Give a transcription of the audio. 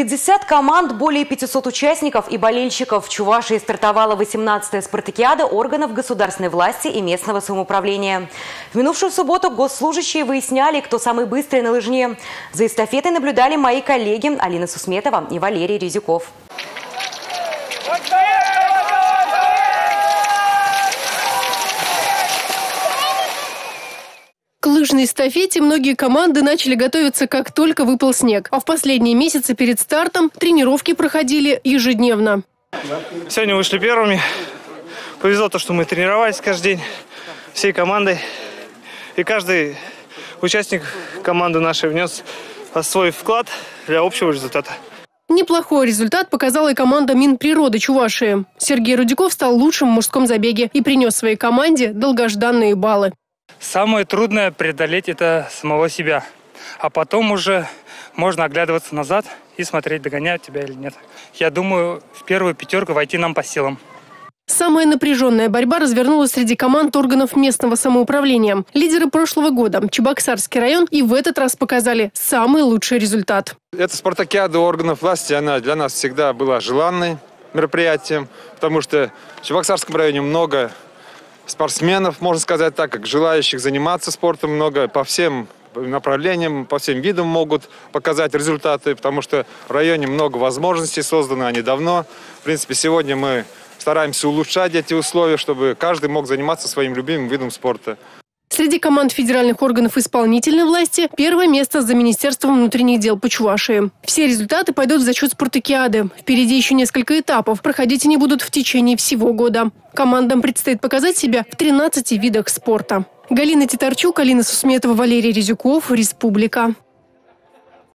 50 команд, более 500 участников и болельщиков. В Чувашии стартовала 18-я спартакиада органов государственной власти и местного самоуправления. В минувшую субботу госслужащие выясняли, кто самый быстрый на лыжне. За эстафетой наблюдали мои коллеги Алина Сусметова и Валерий Резюков. К лыжной эстафете многие команды начали готовиться, как только выпал снег. А в последние месяцы перед стартом тренировки проходили ежедневно. Сегодня вышли первыми. Повезло то, что мы тренировались каждый день всей командой. И каждый участник команды нашей внес свой вклад для общего результата. Неплохой результат показала и команда Минприроды Чувашии. Сергей Рудиков стал лучшим в мужском забеге и принес своей команде долгожданные баллы. Самое трудное преодолеть это самого себя. А потом уже можно оглядываться назад и смотреть, догоняют тебя или нет. Я думаю, в первую пятерку войти нам по силам. Самая напряженная борьба развернулась среди команд органов местного самоуправления. Лидеры прошлого года – Чебоксарский район и в этот раз показали самый лучший результат. Эта спартакиада органов власти, она для нас всегда была желанной мероприятием, потому что в Чебоксарском районе много спортсменов, можно сказать так, как желающих заниматься спортом много по всем направлениям, по всем видам могут показать результаты, потому что в районе много возможностей создано, они давно. В принципе, сегодня мы стараемся улучшать эти условия, чтобы каждый мог заниматься своим любимым видом спорта. Среди команд федеральных органов исполнительной власти первое место за Министерством внутренних дел по Чувашии. Все результаты пойдут за счет спартакиады. Впереди еще несколько этапов. Проходить они будут в течение всего года. Командам предстоит показать себя в 13 видах спорта. Галина Титарчук, Алина Сусметова, Валерий Резюков, Республика.